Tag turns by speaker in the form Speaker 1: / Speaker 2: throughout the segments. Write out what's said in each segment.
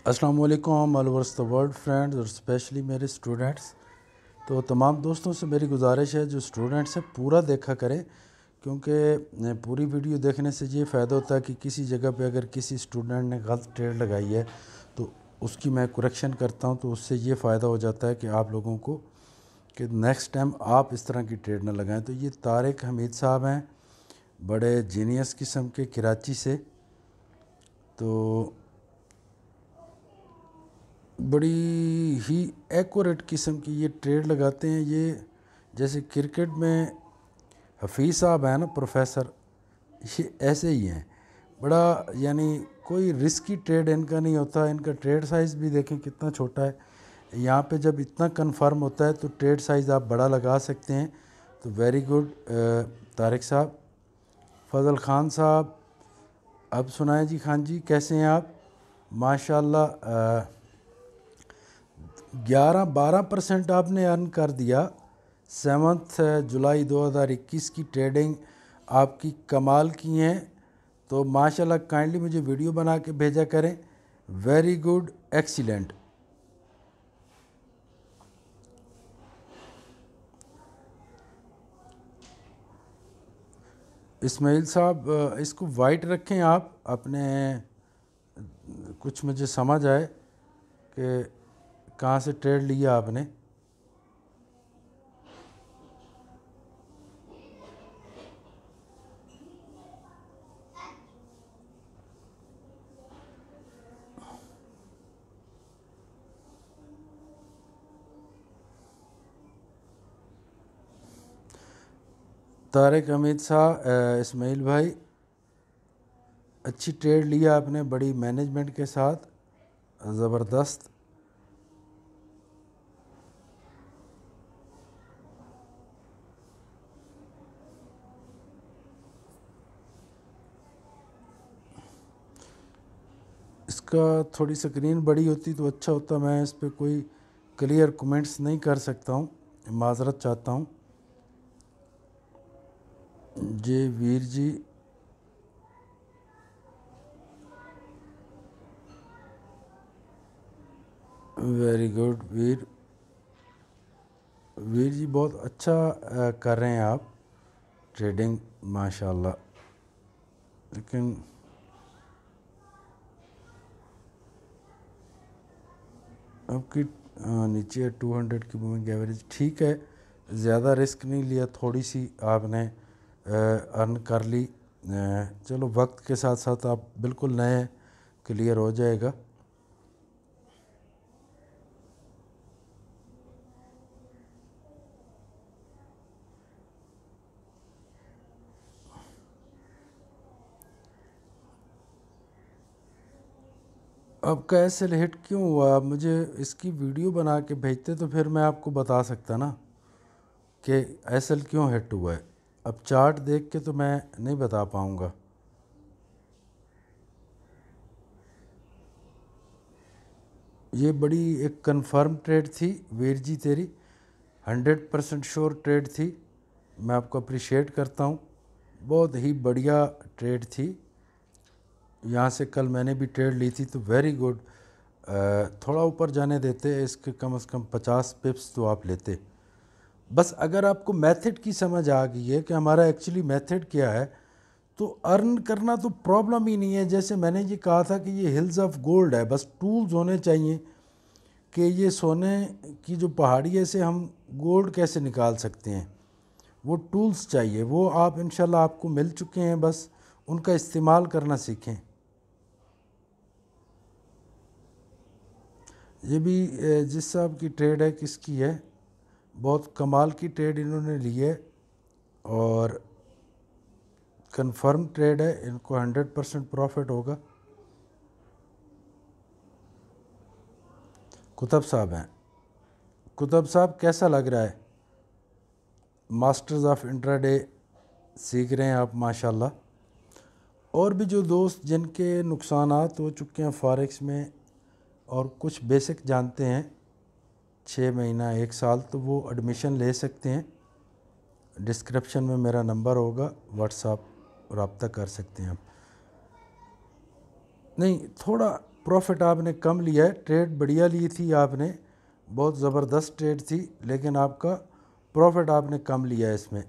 Speaker 1: अस्सलाम वालेकुम all overs the world friends और स्पेशली मेरे स्टूडेंट्स तो तमाम दोस्तों से मेरी गुजारिश है, जो स्टूडेंट्स हैं, पूरा देखा करें, क्योंकि पूरी वीडियो देखने से ये फ़ायदा होता है कि किसी जगह पे अगर किसी स्टूडेंट ने गलत ट्रेड लगाई है तो उसकी मैं कुरेक्शन करता हूँ तो उससे ये फ़ायदा हो जाता है कि आप लोगों को कि नेक्स्ट टाइम आप इस तरह की ट्रेड ना लगाएँ। तो ये तारिक हमीद साहब हैं, बड़े जीनियस किस्म के, कराची से। तो बड़ी ही एक्यूरेट किस्म की ये ट्रेड लगाते हैं। ये जैसे क्रिकेट में हफीज़ साहब हैं ना प्रोफेसर ये ऐसे ही हैं। बड़ा यानी कोई रिस्की ट्रेड इनका नहीं होता। इनका ट्रेड साइज़ भी देखें कितना छोटा है। यहाँ पे जब इतना कन्फर्म होता है तो ट्रेड साइज़ आप बड़ा लगा सकते हैं। तो वेरी गुड तारिक साहब, फजल ख़ान साहब, अब सुनाए जी खान जी, कैसे हैं आप? माशाल्लाह ग्यारह, बारह परसेंट आपने अर्न कर दिया। सेवन्थ जुलाई 2021 की ट्रेडिंग आपकी कमाल की हैं। तो माशाल्लाह काइंडली मुझे वीडियो बना के भेजा करें। वेरी गुड एक्सीलेंट इसमाइल साहब इसको वाइट रखें आप। अपने, कुछ मुझे समझ आए कि कहाँ से ट्रेड लिया आपने? तारिक अमित शाह इसमाइल भाई, अच्छी ट्रेड लिया आपने बड़ी मैनेजमेंट के साथ, ज़बरदस्त। इसका थोड़ी स्क्रीन बड़ी होती तो अच्छा होता, मैं इस पर कोई क्लियर कमेंट्स नहीं कर सकता हूँ। माजरत चाहता हूँ। जे वीर जी। वेरी गुड वीर। वीर जी बहुत अच्छा कर रहे हैं आप। ट्रेडिंग माशाल्लाह। लेकिन आपकी नीचे टू हंड्रेड की मूविंग एवरेज ठीक है, ज़्यादा रिस्क नहीं लिया थोड़ी सी आपने अर्न कर ली चलो वक्त के साथ साथ आप बिल्कुल नए क्लियर हो जाएगा। अब कैसे हिट क्यों हुआ? आप मुझे इसकी वीडियो बना के भेजते तो फिर मैं आपको बता सकता ना कि एस एल क्यों हिट हुआ है। अब चार्ट देख के तो मैं नहीं बता पाऊँगा। ये बड़ी एक कंफर्म ट्रेड थी, वीर जी तेरी। हंड्रेड परसेंट श्योर ट्रेड थी। मैं आपको अप्रिशिएट करता हूँ। बहुत ही बढ़िया ट्रेड थी। यहाँ से कल मैंने भी ट्रेड ली थी तो वेरी गुड थोड़ा ऊपर जाने देते, इसके कम से कम पचास पिप्स तो आप लेते। बस अगर आपको मेथड की समझ आ गई है कि हमारा एक्चुअली मेथड क्या है तो अर्न करना तो प्रॉब्लम ही नहीं है। जैसे मैंने ये कहा था कि ये हिल्स ऑफ़ गोल्ड है, बस टूल्स होने चाहिए कि ये सोने की जो पहाड़ी है से हम गोल्ड कैसे निकाल सकते हैं? वो टूल्स चाहिए, वो आप इंशाल्लाह आपको मिल चुके हैं, बस उनका इस्तेमाल करना सीखें। ये भी जिस साहब की ट्रेड है, किसकी है? बहुत कमाल की ट्रेड इन्होंने ली है और कंफर्म ट्रेड है, इनको हंड्रेड परसेंट प्रॉफिट होगा। कुतब साहब हैं। कुतब साहब, कैसा लग रहा है? मास्टर्स ऑफ़ इंट्राडे सीख रहे हैं आप, माशाल्लाह। और भी जो दोस्त, जिनके नुकसान हो चुके हैं फॉरेक्स में और कुछ बेसिक जानते हैं छः महीना, एक साल तो वो एडमिशन ले सकते हैं। डिस्क्रिप्शन में मेरा नंबर होगा व्हाट्सअप रबता कर सकते हैं आप। नहीं, थोड़ा प्रॉफिट आपने कम लिया है ट्रेड बढ़िया ली थी आपने, बहुत ज़बरदस्त ट्रेड थी, लेकिन आपका प्रॉफिट आपने कम लिया है इसमें।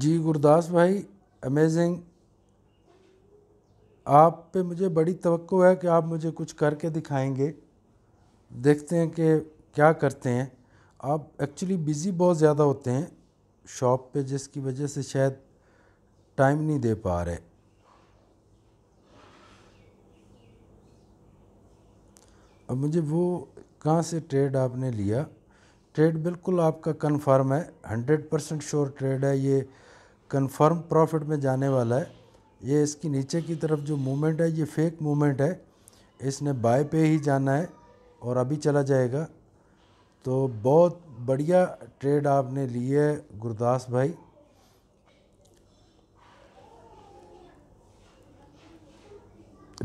Speaker 1: जी गुरदास भाई अमेजिंग आप पे मुझे बड़ी तवक्को है कि आप मुझे कुछ करके दिखाएँगे। देखते हैं कि क्या करते हैं। आप एक्चुअली बिज़ी बहुत ज़्यादा होते हैं शॉप पे, जिसकी वजह से शायद टाइम नहीं दे पा रहे। अब मुझे वो कहाँ से ट्रेड आपने लिया? ट्रेड बिल्कुल आपका कन्फर्म है। हंड्रेड परसेंट श्योर ट्रेड है ये। कंफर्म प्रॉफिट में जाने वाला है। ये इसकी नीचे की तरफ़ जो मूवमेंट है, ये फेक मूवमेंट है। इसने बाय पे ही जाना है और अभी चला जाएगा। तो बहुत बढ़िया ट्रेड आपने ली है गुरदास भाई।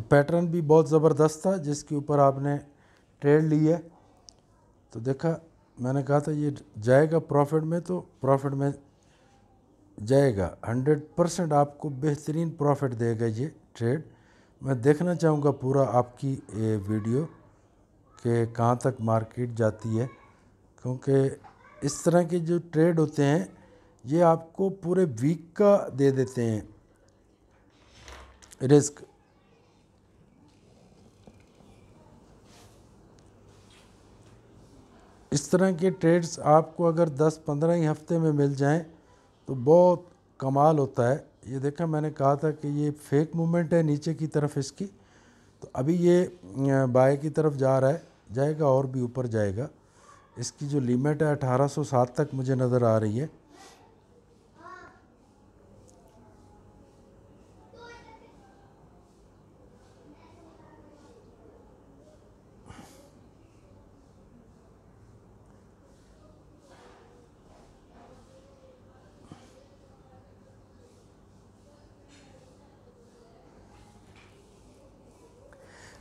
Speaker 1: पैटर्न भी बहुत ज़बरदस्त था, जिसके ऊपर आपने ट्रेड ली है। तो देखा, मैंने कहा था ये जाएगा प्रॉफिट में तो प्रॉफिट में जाएगा। हंड्रेड परसेंट आपको बेहतरीन प्रॉफिट देगा ये ट्रेड। मैं देखना चाहूँगा पूरा आपकी ये वीडियो कि कहाँ तक मार्केट जाती है, क्योंकि इस तरह के जो ट्रेड होते हैं, ये आपको पूरे वीक का दे देते हैं। रिस्क। इस तरह के ट्रेड्स आपको अगर 10-15 ही हफ़्ते में मिल जाएँ तो बहुत कमाल होता है। ये देखा मैंने कहा था कि ये फेक मूवमेंट है नीचे की तरफ़ इसकी। तो अभी ये बाएँ की तरफ़ जा रहा है, जाएगा और भी ऊपर जाएगा। इसकी जो लिमिट है 1807 तक मुझे नज़र आ रही है।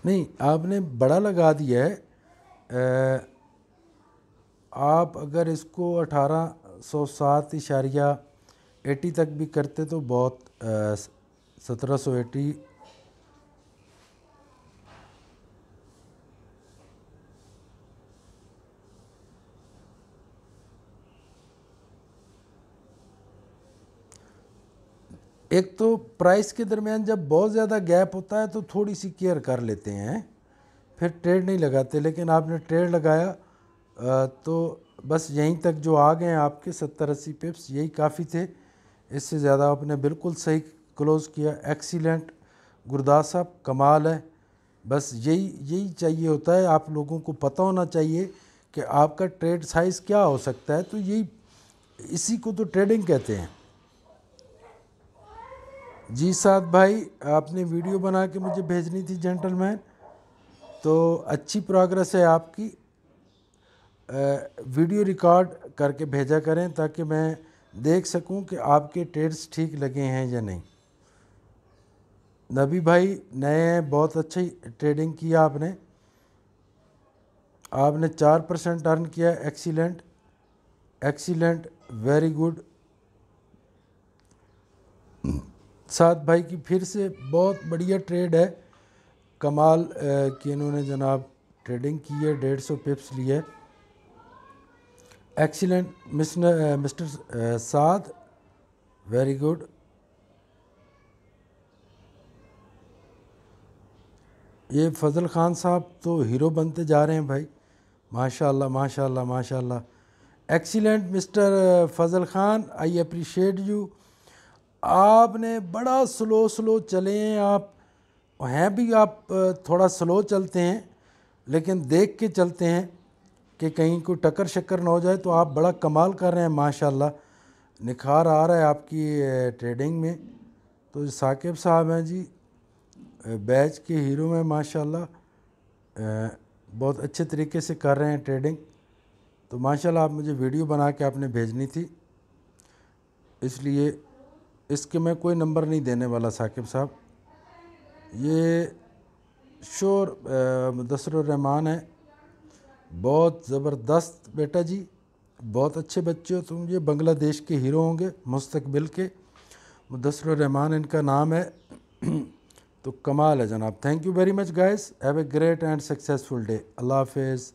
Speaker 1: नहीं, आपने बड़ा लगा दिया है। आप अगर इसको अठारह सौ सात इशारिया एटी तक भी करते तो बहुत सत्रह सौ एटी एक तो प्राइस के दरमियान जब बहुत ज़्यादा गैप होता है तो थोड़ी सी केयर कर लेते हैं। फिर ट्रेड नहीं लगाते, लेकिन आपने ट्रेड लगाया तो बस यहीं तक जो आ गए हैं आपके सत्तर अस्सी पिप्स यही काफ़ी थे। इससे ज़्यादा आपने बिल्कुल सही क्लोज़ किया। एक्सीलेंट गुरदास साहब, कमाल है। बस यही यही चाहिए होता है। आप लोगों को पता होना चाहिए कि आपका ट्रेड साइज़ क्या हो सकता है। तो यही, इसी को तो ट्रेडिंग कहते हैं। जी साथ भाई, आपने वीडियो बना के मुझे भेजनी थी जेंटलमैन तो अच्छी प्रोग्रेस है आपकी। वीडियो रिकॉर्ड करके भेजा करें ताकि मैं देख सकूँ कि आपके ट्रेड्स ठीक लगे हैं या नहीं। नबी भाई, नए हैं, बहुत अच्छी ट्रेडिंग किया आपने। आपने चार परसेंट अर्न किया एक्सीलेंट एक्सीलेंट वेरी गुड साथ भाई की फिर से बहुत बढ़िया ट्रेड है। कमाल की इन्होंने जनाब ट्रेडिंग की है, डेढ़ सौ पिप्स लिए excellent mister Saad. Very good ये फजल ख़ान साहब तो हीरो बनते जा रहे हैं भाई। माशाल्लाह माशाल्लाह माशाल्लाह। Excellent mister Fazal Khan I appreciate you आपने बड़ा स्लो स्लो चले हैं आप। हैं भी आप थोड़ा स्लो चलते हैं, लेकिन देख के चलते हैं कि कहीं कोई टक्कर शक्कर ना हो जाए तो आप बड़ा कमाल कर रहे हैं, माशाल्लाह। निखार आ रहा है आपकी ट्रेडिंग में। तो साकिब साहब हैं जी बैच के हीरो हैं, माशाल्लाह। बहुत अच्छे तरीके से कर रहे हैं ट्रेडिंग। तो माशाल्लाह आप मुझे वीडियो बना के आपने भेजनी थी। इसलिए इसके मैं कोई नंबर नहीं देने वाला साकिब साहब। ये शोर रहमान है। बहुत ज़बरदस्त बेटा जी, बहुत अच्छे बच्चे हो तुम। ये बांग्लादेश के हीरो होंगे, मुस्तकबिल के। रहमान इनका नाम है। तो कमाल है जनाब। Thank you very much guys have a great and successful day अल्लाह हाफिज़।